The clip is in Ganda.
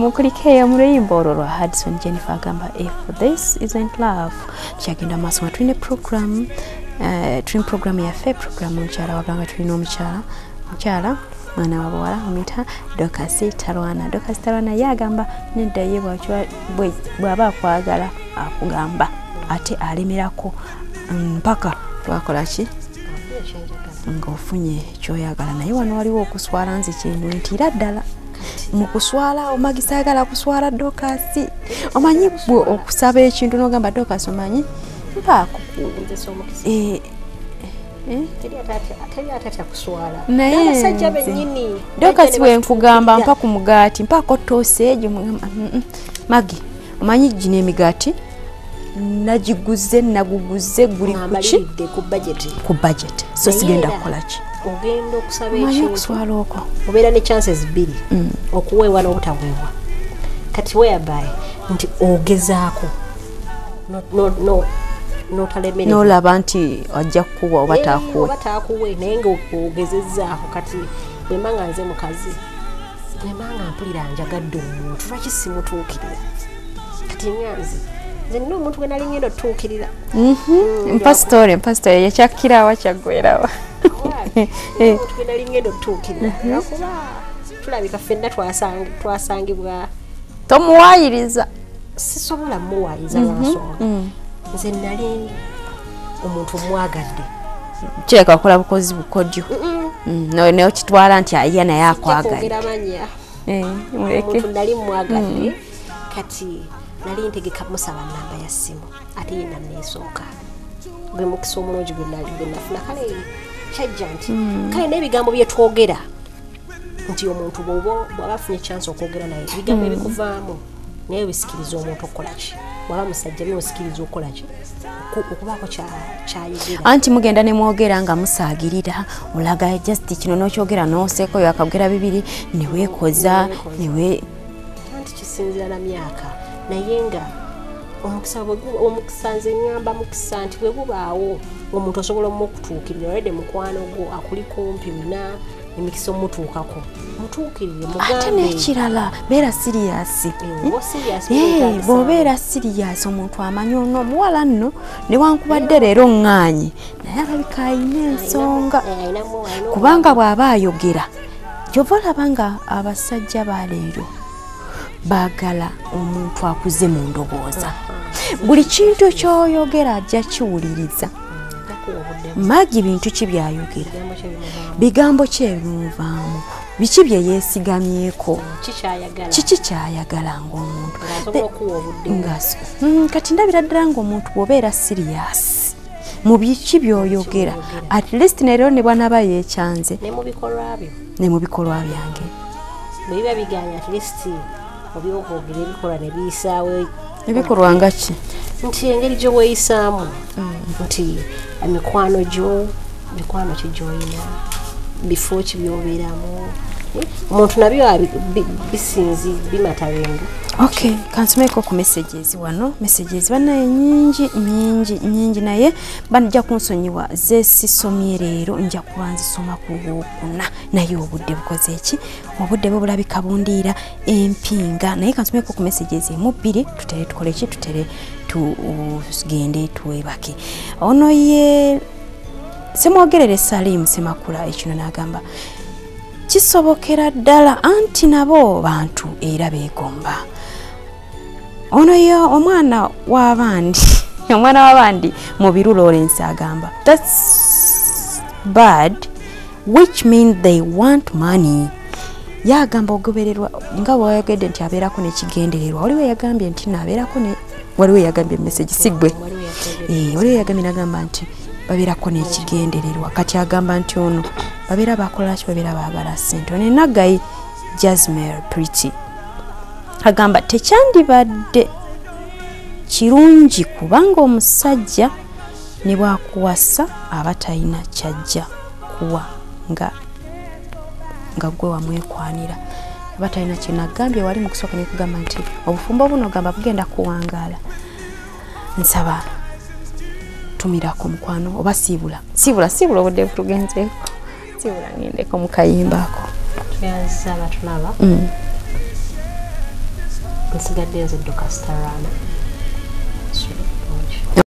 mukulikeeyo mu luyimba olwo lwa hadison jennifer agamba if this isn't love. Tukyagenda maaso nga tulina program eh, tulina program yaffe program omukyala waganga tulina omukyala mukyala mwana wa bawala omuyita dokasi talwana. Dokasi talwana ye agamba nedda ye bw'aba akwagala akugamba ate alemerako mm, mpaka twakola ki? Ng'ofunye kyoyagala. Naye wano waliwo okuswala nze kyenyu nti era ddala mu kuswala omagisa ayagala kuswala dokasi omanyi bwe okusaba ekintu nogamba dokasi omanyi? Mpaako Eh, eh, kuswala. Naye dokasi bwe nkugamba mpa ku mugaati mpaako tooseegi magi omanyi gino emigaati? Nagiguze naguguze guli kuki ku bajeti so sigenda era kukola ki ogenda okusaba omanyi ekintu okuswala okwo? obeera ne chances bbiri okuweebwa n'obutaweebwa. Kati whereby nti ogezaako. Nolaba nti ajja kukuwa oba taakuwe oba taakuwe naye ngaogezezzaako kati bwemba nga nze mukazi bwemba nga mpulira njagadde omuntu lwaki simutuukirira? Kati nyanzi nze nina omuntu gwe nali ngenda otutuukirira mpa story mpa story yakyakkirawa kyaggwerawa omuntu gwe nali ngenda otutuukirira lwakuba tulabika ffenna twasang- twasangibwa. Tomuwaayiriza. Sisobola muwaayiriza lwansonga nze nali omuntu mwagadde kireka kukola bukozi bukodyo Mm, no- naye okitwala nti ayiya naye akwagala kwogera manya Eh, muleke omuntu nali mwagadde kati nali ntegeka musaba namba ya ssimu ate ye naneesooka gwe mukisa omulungi gwe nafuna kale kyajja nti kale n'ebigambo bye twogera nti omuntu bw'oba bw'aba afunye chance okwogera naye ebigambo ebikuvaamu naye bisikiriza omuntu okukola ki? Bwaba musajja bimusikiriza okukola ki? Oku- okubaako kya- kyayogera. Anti mugenda ne mwogera nga musaagirira olaga just kino n'okyogera n'oseeko yo akagera bibiri neweekoza newe anti kisinzira na myaka naye nga omukisa omukisa nze ŋŋamba mukisa nti bwe gubaawo omuntu osobola omukutuukirira olwedde mukwano gwo akuli kumpi muna emikisa omutuukako. Mutuukirire ate n'ekirala beera siriyasi weetagisa. bw'obeera siriyasi omuntu amanyi ono omuwala nno newankubadde leero ŋŋaanye. Naye alabika alina ensonga. kubanga bw'aba ayogera gyova olaba nga abasajja baleero baagala omuntu akuze mu ndowooza. Buli kintu kyoyogera ajja kiwuliriza. Magi bintu ki byayogera? Bigambo ki ebimuvaamu biki bye yeesigamyeko? Kiki kyayagala ng'omuntu? Ng'asobola okuwa obudde nga Mm, kati ndabira ddala ng'omuntu bw'obeera siriyasi mu biki by'oyogera at least nerero ne bwanaba yeekyanze. Ne mu bikolwa byange. Bwe biba biganya at least obyokwogera ebikolwa ne biyisaawo ebikolwa nga ki? Nti engeri gye weeyisaamu nti emikwano gyo mikwano ki gy'olina bifo ki byobeeramu omuntu nabyo bisinzi bimata bindu ok kansomeko ku messages wano. Messages banaye nyingi nyingi nyingi naye banajja kunsonyiwa zesisomye leero nja kuba nzisoma ku lwokuna naye obudde bukoze eki obudde bwe bulabika bundiira empinga. Naye kansomeko ku messages emu bbiri tutere tukole ki? Tutere tugende twebake. Ono ye semwogerere salimu semakula ekino n'agamba kisobokera ddala anti nabo bantu era beegomba ono yo omwana w'abandi omwana w'abandi mu biru lawrence agamba thats bad which mean they want money. Yagamba ogobererwa nga bwayogedde nti abeerako nekigendererwa waliwo yagambye nti naabeerako ne waliwo yagambye emesagi sigwe waliwo yakwogera Eh, waliwo yagambye nagamba nti babeerako nekigendererwa kati agamba nti ono babeera bakola ki? Babeera baagala sente ono enagayi jasmer prity agamba tekyandibadde kirungi kubanga omusajja ne bwakuwasa aba talina kyajja kuwa nga nga gwe wamwekwanira. Aba talina kyenagambye wali mu kusooka nekugamba nti obufumbo buno gamba bugenda kuwangaala. Nsaba tumirako mukwano oba siibula. Siibula siibula obudde butugenzeeko siwula ngendeko mukayimba ako tuyazza abatulaba nsigadde nzidduka sitarama